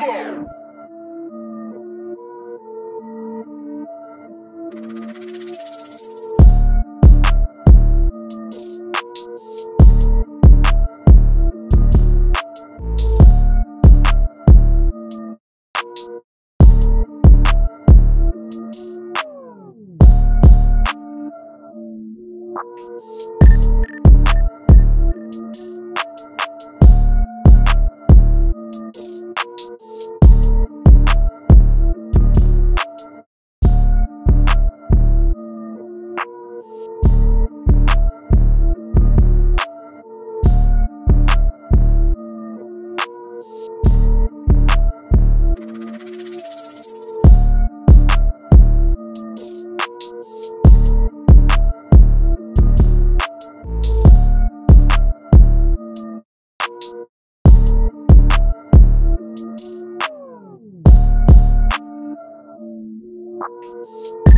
you you